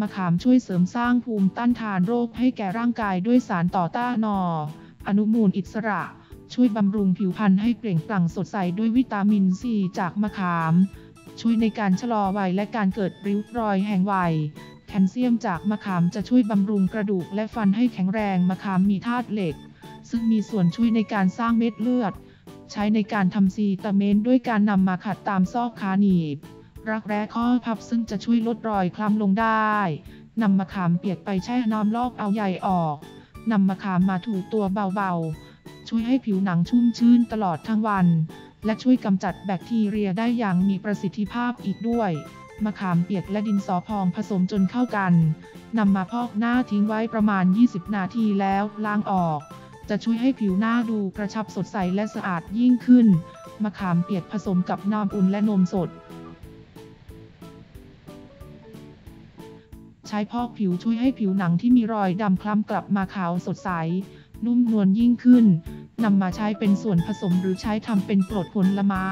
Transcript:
มะขามช่วยเสริมสร้างภูมิต้านทานโรคให้แก่ร่างกายด้วยสารต่อต้านออนุมูลอิสระ ช่วยบำรุงผิวพรรณให้เปล่งปลั่งสดใสด้วยวิตามินซีจากมะขาม ช่วยในการชะลอวัยและการเกิดริ้วรอยแห่งวัยแคลเซียมจากมะขามจะช่วยบำรุงกระดูกและฟันให้แข็งแรงมะขามมีธาตุเหล็ก ซึ่งมีส่วนช่วยในการสร้างเม็ดเลือด ใช้ในการทำซีตาเมนด้วยการนำมาขัดตามซอกขาหนีบ รักแร้ข้อพับซึ่งจะช่วยลดรอยคล้ำลงได้ นำมะขามเปียกไปแช่น้ำลอกเอาใยออก นำมะขามมาถูตัวเบาๆ ช่วยให้ผิวหนังชุ่มชื้นตลอดทั้งวัน และช่วยกำจัดแบคทีเรียได้อย่างมีประสิทธิภาพอีกด้วย มะขามเปียกและดินสอพองผสมจนเข้ากัน นำมาพอกหน้าทิ้งไว้ประมาณ 20 นาทีแล้วล้างออก จะช่วยให้ผิวหน้าดูกระชับสดใสและสะอาดยิ่งขึ้น มะขามเปียกผสมกับน้ำอุ่นและนมสด ใช้พอกผิวช่วยให้ผิวหนังที่มีรอยดำคล้ำกลับมาขาวสดใส นุ่มนวลยิ่งขึ้นนำมาใช้เป็นส่วนผสมหรือใช้ทำเป็นกรดผลไม้